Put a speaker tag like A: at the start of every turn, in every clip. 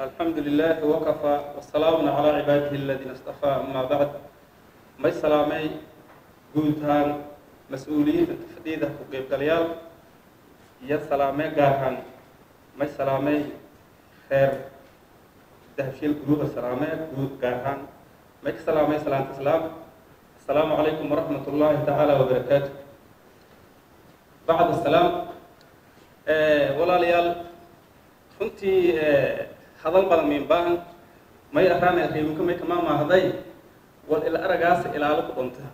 A: alxamdu lilahi wakafa wasalaamun calaa cibaadihi aladiina istafaa amaa bacd may salaamay guud ahaan mas'uuliyiinta tafdiida ku qeybgalayaal iyo salaamee gaarhaan may salaamay reer dahafshiil guruuda salaamee guud gaarhaan may ka salaamay salaanta islaam asalaamu calaykum waraxmat ullaahi tacaala wabarakaatu bacd asalaam eh, walaalayaal runtii eh, hadal badan miin baahan may araana reebinka may kamaa maahday wal ila aragaas ilaalo ku dhunta.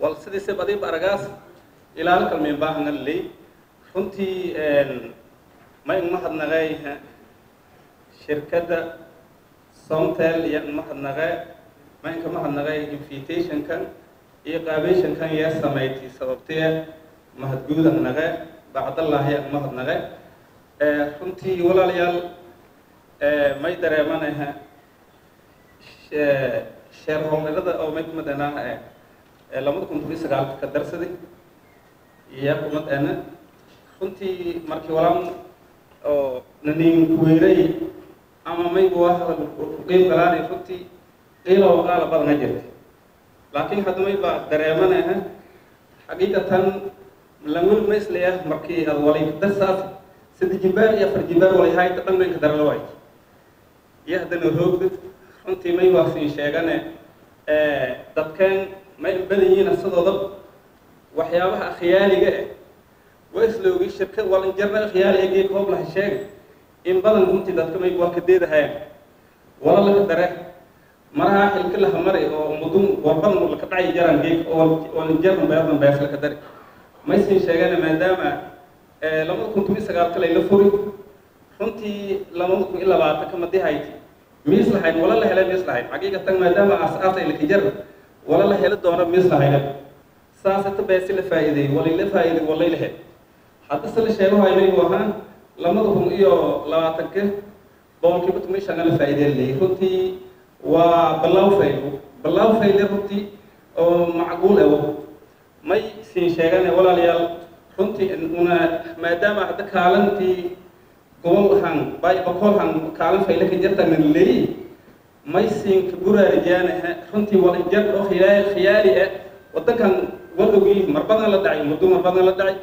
A: Wal sidiise badiiba aragaas ilaalo kalmiin baahan aley runtii may umahadnaqey shirkadda somtel iyo umahadnaqe ma inka mahadnaqey invitationkan iyo qaabeyshankan yee samayti sababtee mahadguudan naqe bacdallaahi umahadnaqe runtii walaalayaal may dareemanaha sheerhoolnirada oo may kumid anaa labada kun tobiyo sagaalka ka darsaday iyo kumad ana runtii markii walaan oo nanin kuweeray ama maybu waa qeyb galaanay runtii qiila oo qaala badana jirta laakiin hadda may baa dareemanaha xaqiiqatan langwel ma islayah markii ad walay darsaas saddex jimbaar iyo afar jimbaar walay hayta dhanganka darala waay iyo haddana hoogda runtii may waa siin sheegane dadkeen ma badan yihiin sidooda waxyaabaha akhyaaliga eh waa isloogi shirkad walinjarna akhyaali egee koob laha sheega in badan runtii dadka may waa ka deedahayaan wala laka dare maraha xilka laha mari oo mudun warbadan laka dhacay jaran geeg walinjarna beerdan beers laka dari may siin sheegane maadaama labada kun tobiyo sagaalka layla furi runtii labada kun iyo labaatan madi hayti miis lahayn wala la helay miis lahayn. Xaqiiqatan maadaama aas-aas ay lakajar wala la heli doono miis lahayna saasata beesi la faa'iideeyey walay la faa'iiday walay la hel hadda se la sheego haymaygu ahaan labada iyo labaatanka boqolkiiba toban shan la faa'iideen runtii waa balaaw faylo balaaw runtii oo macquul ewo. May siin sheegane walaalayaal runtii una maadaama hadda kaalantii gobol han bay bakool han kaalin fayle ka jartanan leeyi may siin ka buraarijaanaha runtii wala jar oo khiyaali khiyaali ah waddankan wadogii marbadan la dhacay muddo marbadan la dhacay.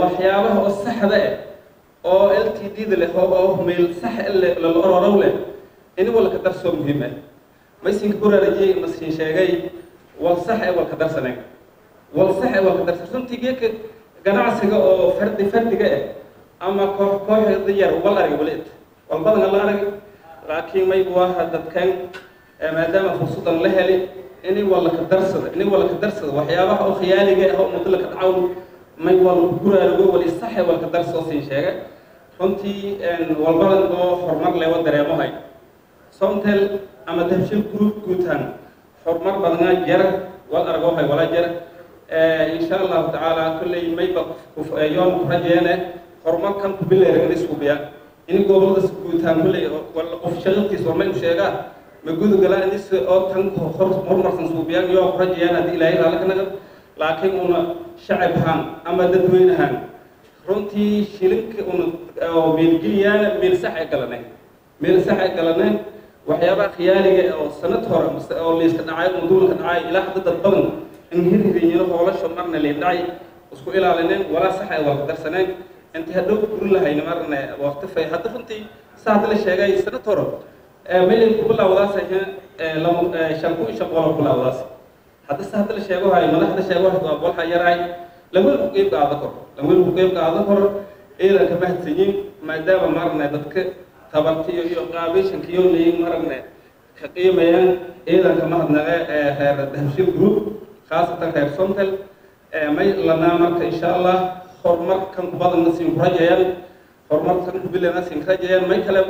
A: Waxyaabaha oo saxda ah oo l t d da leh oo meel sax lala ororow leh ini walka darsoo muhiim ah may siin ka buraarajiyey ma siin sheegay wal sax ee walka darsanay. Wal sax ee walka darsan runtii geedka ganacsiga oo fardi fardiga ah ama koox kooxda yar wal arag wal it walbadana la arag laakiin maybu aha dadkan maadaama fursadan la heli ini wala ka darsada ini wala ka darsada waxyaabaha oo khiyaaliga ah oo muddo la ka dhacawn may wal guraarugo wali saxe wal ka darsoo siin sheega. Runtii walbadan oo horumar lewa dareemahay somtel ama dabshil group guutaan horumar badnaa jara wal argohay wala jara insha allahu tacaala kolley mayba yoon rajeene horumarkan ku bileeran iskubiya in gobollada guutaan war may u sheegaa ma gudu galaan inis oo tan horumarsan suubiyaan yoo ku rajayaan haddii ilaahay raali ka nagad laakiin una shacab ahaan ama dadweyne ahaan runtii shilinka una oo meelgeliyaana meel sax ay galaneen meel sax ay galaneen waxyaabaha khiyaaliga oo sanad hore oo layska dhacay muduulka dhacay ilaa hadda dad badan in hirhirinyino hoolasho marna leen dhacay isku ilaalineen walaa sax ay waa ka darsaneen inta hadhow guri lahayna marna waqti fay. Hadda runtii saa hadda la sheegay sanad hore milyan ku bilaawdaas shan kun shan boqol ku bilaawdaas hadda hadda la sheego hayo madaxda sheego waa bolha yaraay lawel ku qeyb qaado kor. Lawel ku qeyb qaado kor. Ciidan ka mahadsanyiin maadaama marna dadka tabartiyo iyo qaabeyshankiyo leeyin marna ka qiimayaan ciidanka mahadnaqe ee reer dahshil group khaasatan reer somtel may lanaa marka insha allah horumarkan ku badanna siin ku rajayaan horumarkan ku bilana siin ku rajayaan may kale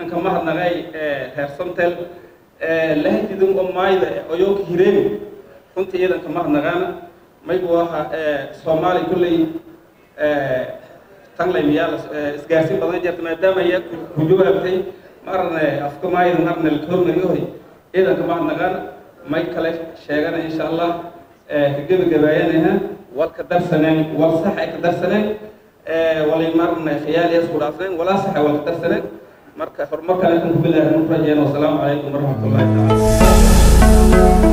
A: anka mahadnaqay reer somtel lahajidin oo maayda oyooka hireeni runtii ciidanka mahadnaqaana maybu aha soomaaliya kulley tanlay miyaa isgaarsiin badan jirta maadaama iya ku jawaabtay marna afka maayda marna la hormariyo hoy ciidanka mahadnaqaana may kale sheegana insha allah ka gebagabaayanaha wal ka darsaneen wal sax ay ka darsaneen walay marna khiyaaliyaas ku dhaafneen walaa sax ay wal ka darsaneen. Marka horumarka aan ku bilaabay rajeeno asalaamu calaykum waraxmatullaahi tacaala